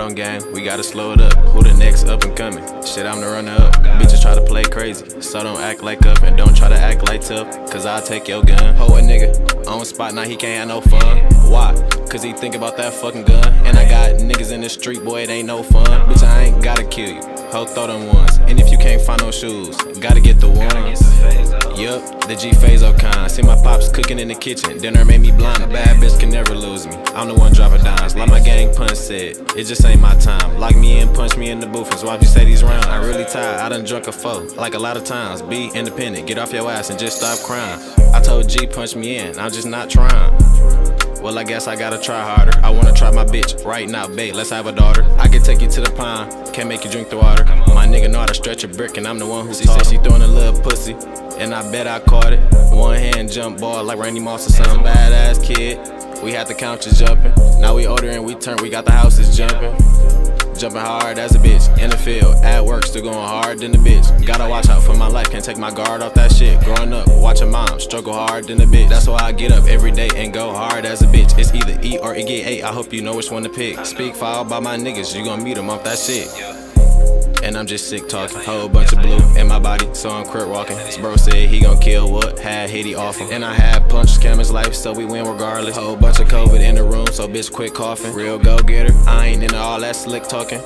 on gang, we gotta slow it up. Who the next up and coming? Shit, I'm the runner up. Bitches try to play crazy, so don't act like up and don't try to act like tough. Cause I'll take your gun. Ho a nigga on spot, now he can't have no fun. Why? Cause he think about that fucking gun. And I got niggas in the street, boy, it ain't no fun. Bitch, I ain't gotta kill you. Ho, throw them ones. And if you can't find no shoes, gotta get the ones. Yup, the G Fazo kind. See my pops cooking in the kitchen. Dinner made me blind. A bad bitch can never lose me. I'm the one dropping dimes. Like my gang punch said, it just ain't my time. Lock me in, punch me in the booth, and watch me say these rounds. I really tired. I done drunk a foe. Like a lot of times. Be independent. Get off your ass and just stop crying. I told G punch me in. I'm just not trying. Well, I guess I gotta try harder. I wanna try my bitch right now, babe. Let's have a daughter. I can take you to the pond, can't make you drink the water. My nigga stretch a brick, and I'm the one who she said she throwing a little pussy, and I bet I caught it. One hand jump ball like Randy Moss or something. Badass kid. We had the couches jumping. Now we older and we turn. We got the houses jumping. Jumping hard as a bitch in the field. At work, still going hard than the bitch. Gotta watch out for my life, can't take my guard off that shit. Growing up, watching mom struggle hard than the bitch. That's why I get up every day and go hard as a bitch. It's either eat or it get. I hope you know which one to pick. Speak foul by my niggas, you gon' meet them off that shit. And I'm just sick talking, whole bunch of blue in my body, so I'm crip walking. This bro said he gon' kill what had hit he off him. And I had punch scam his life, so we win regardless. Whole bunch of COVID in the room, so bitch quit coughing. Real go getter, I ain't into all that slick talking.